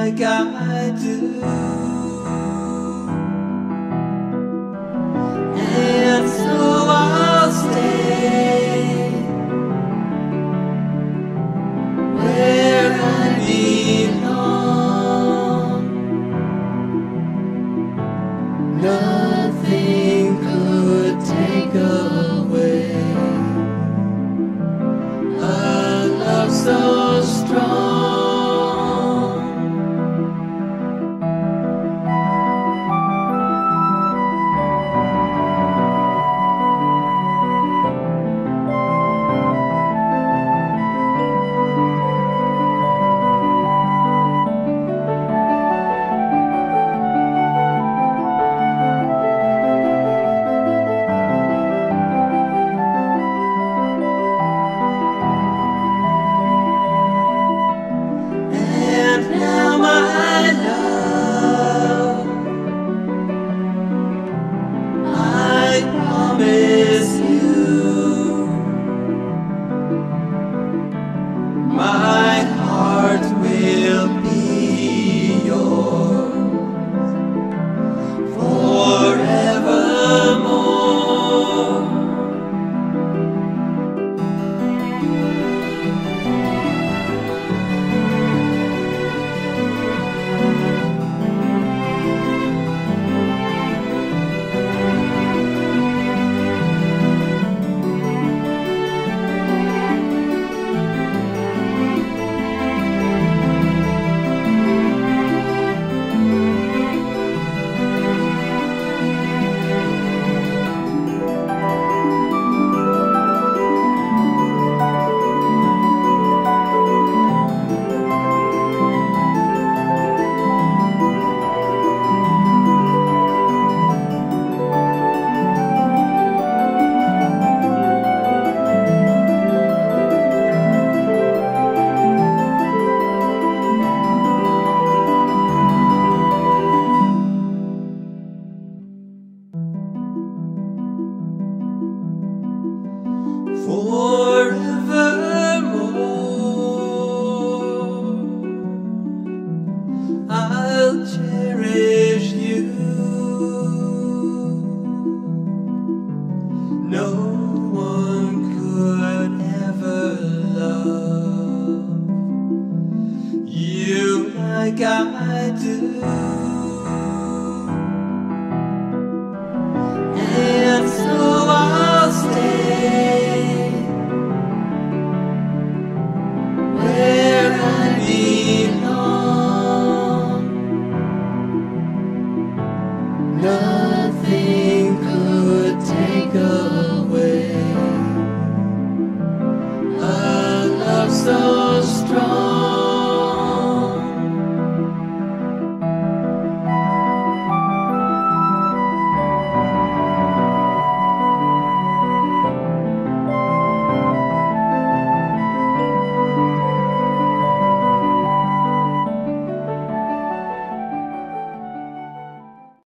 like I do. And so I'll stay Where I belong. Nothing like I do.